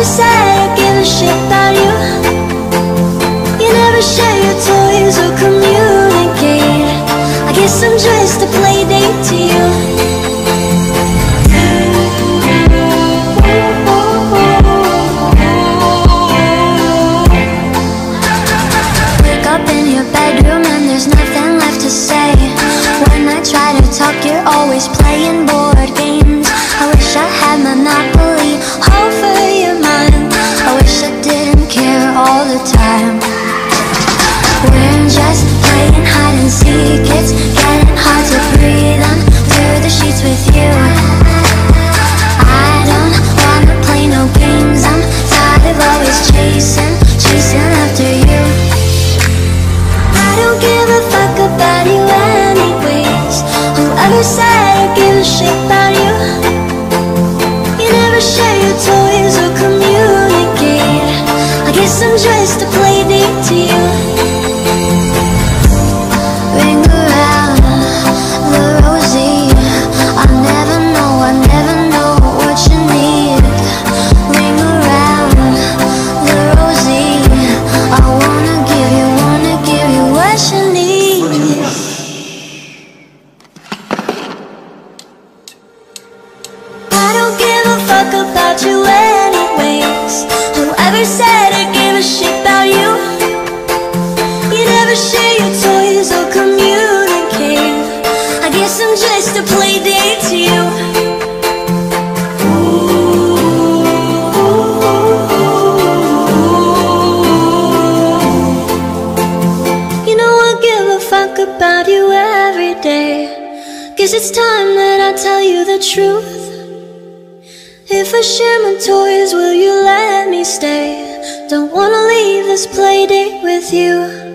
Whoever said I give a shit about you. You never share your toys or communicate. I guess I'm just a play date to you. Wake up in your bedroom and there's nothing left to say. When I try to talk you're always playing board games. I wish I had monopoly. Over the time. We're just playing hide and seek. It's getting hard to breathe. Under the sheets with you. I don't wanna play no games. I'm tired of always chasing, chasing after you. I don't give a fuck about you anyways. Whoever said I give a shit Just a play to you. Ring around the rosy. I never know, I never know what you need. Ring around the rosy. I wanna give you, wanna give you what you need. I don't give a fuck about you anyways. Whoever said Share your toys or communicate. I guess I'm just a play to you. You know I give a fuck about you every day. Guess it's time that I tell you the truth. If I share my toys, will you let me stay? Don't wanna leave this play date with you